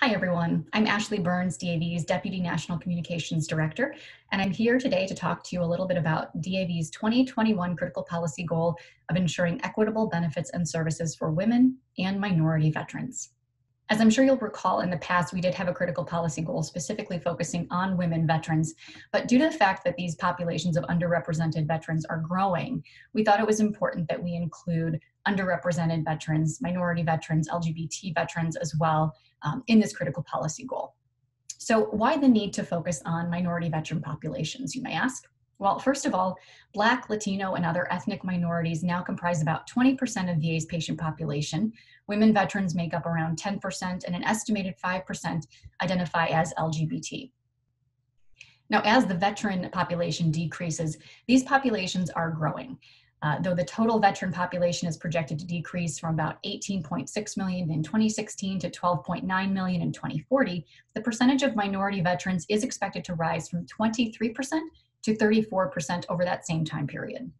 Hi, everyone. I'm Ashley Burns, DAV's Deputy National Communications Director, and I'm here today to talk to you a little bit about DAV's 2021 critical policy goal of ensuring equitable benefits and services for women and minority veterans. As I'm sure you'll recall, in the past, we did have a critical policy goal specifically focusing on women veterans. But due to the fact that these populations of underrepresented veterans are growing, we thought it was important that we include underrepresented veterans, minority veterans, LGBT veterans as well um, in this critical policy goal. So, why the need to focus on minority veteran populations, you may ask? Well, first of all, Black, Latino, and other ethnic minorities now comprise about 20% of VA's patient population. Women veterans make up around 10%, and an estimated 5% identify as LGBT. Now, as the veteran population decreases, these populations are growing. Uh, though the total veteran population is projected to decrease from about 18.6 million in 2016 to 12.9 million in 2040, the percentage of minority veterans is expected to rise from 23% to 34% over that same time period.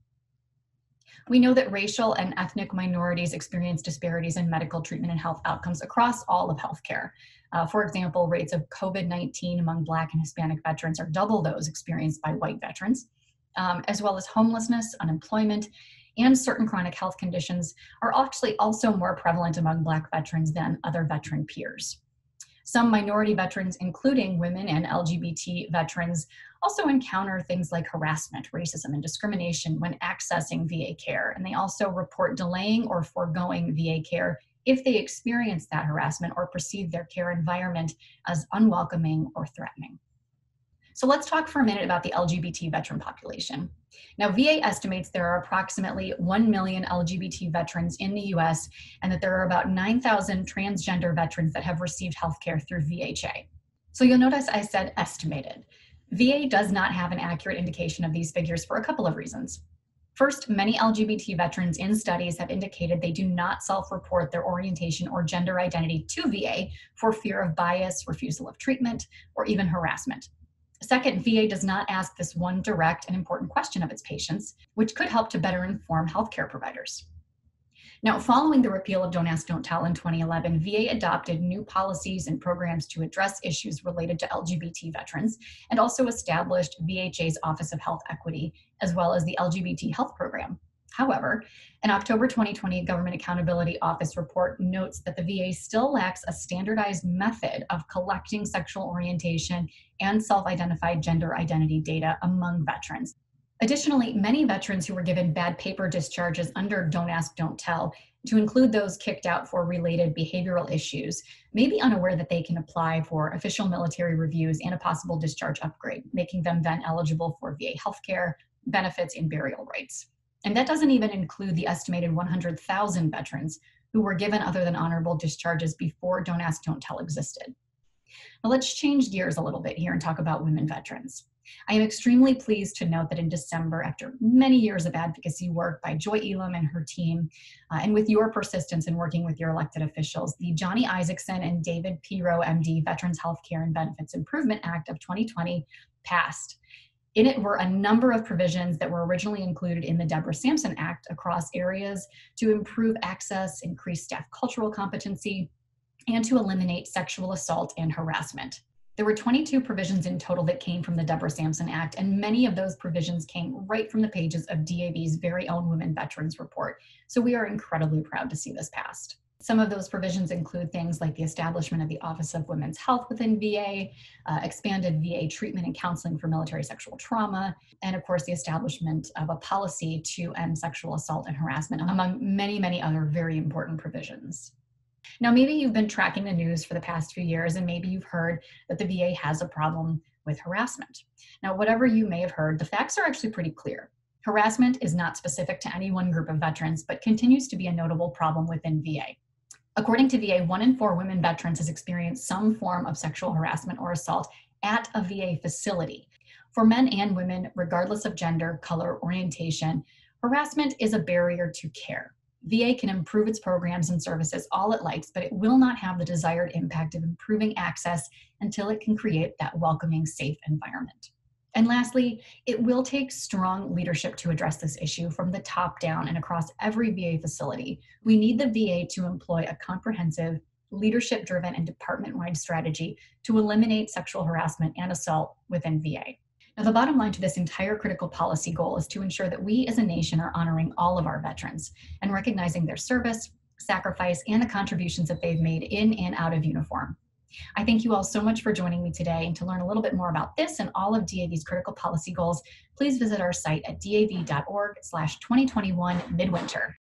We know that racial and ethnic minorities experience disparities in medical treatment and health outcomes across all of healthcare. Uh, for example, rates of COVID 19 among Black and Hispanic veterans are double those experienced by white veterans, um, as well as homelessness, unemployment, and certain chronic health conditions are actually also more prevalent among Black veterans than other veteran peers. Some minority veterans, including women and LGBT veterans, also encounter things like harassment, racism, and discrimination when accessing VA care. And they also report delaying or foregoing VA care if they experience that harassment or perceive their care environment as unwelcoming or threatening. So let's talk for a minute about the LGBT veteran population. Now, VA estimates there are approximately 1 million LGBT veterans in the US, and that there are about 9,000 transgender veterans that have received healthcare through VHA. So you'll notice I said estimated. VA does not have an accurate indication of these figures for a couple of reasons. First, many LGBT veterans in studies have indicated they do not self report their orientation or gender identity to VA for fear of bias, refusal of treatment, or even harassment. Second, VA does not ask this one direct and important question of its patients, which could help to better inform healthcare providers. Now, following the repeal of Don't Ask, Don't Tell in 2011, VA adopted new policies and programs to address issues related to LGBT veterans and also established VHA's Office of Health Equity, as well as the LGBT Health Program. However, an October 2020 Government Accountability Office report notes that the VA still lacks a standardized method of collecting sexual orientation and self identified gender identity data among veterans. Additionally, many veterans who were given bad paper discharges under Don't Ask, Don't Tell, to include those kicked out for related behavioral issues, may be unaware that they can apply for official military reviews and a possible discharge upgrade, making them then eligible for VA healthcare, benefits, and burial rights. And that doesn't even include the estimated 100,000 veterans who were given other than honorable discharges before Don't Ask, Don't Tell existed. Now let's change gears a little bit here and talk about women veterans. I am extremely pleased to note that in December, after many years of advocacy work by Joy Ilem and her team, uh, and with your persistence in working with your elected officials, the Johnny Isakson and David P. Roe, MD Veterans Healthcare and Benefits Improvement Act of 2020 passed. In it were a number of provisions that were originally included in the Deborah Sampson Act across areas to improve access, increase staff cultural competency, and to eliminate sexual assault and harassment. There were 22 provisions in total that came from the Deborah Sampson Act, and many of those provisions came right from the pages of DAV's very own Women Veterans Report. So we are incredibly proud to see this passed. Some of those provisions include things like the establishment of the Office of Women's Health within VA, uh, expanded VA treatment and counseling for military sexual trauma, and of course, the establishment of a policy to end sexual assault and harassment, among many, many other very important provisions. Now, maybe you've been tracking the news for the past few years, and maybe you've heard that the VA has a problem with harassment. Now, whatever you may have heard, the facts are actually pretty clear. Harassment is not specific to any one group of veterans, but continues to be a notable problem within VA. According to VA, one in four women veterans has experienced some form of sexual harassment or assault at a VA facility. For men and women, regardless of gender, color, orientation, harassment is a barrier to care. VA can improve its programs and services all it likes, but it will not have the desired impact of improving access until it can create that welcoming, safe environment. And lastly, it will take strong leadership to address this issue from the top down and across every VA facility. We need the VA to employ a comprehensive, leadership driven, and department wide strategy to eliminate sexual harassment and assault within VA. Now, the bottom line to this entire critical policy goal is to ensure that we as a nation are honoring all of our veterans and recognizing their service, sacrifice, and the contributions that they've made in and out of uniform. I thank you all so much for joining me today. And to learn a little bit more about this and all of DAV's critical policy goals, please visit our site at dav.org slash 2021 midwinter.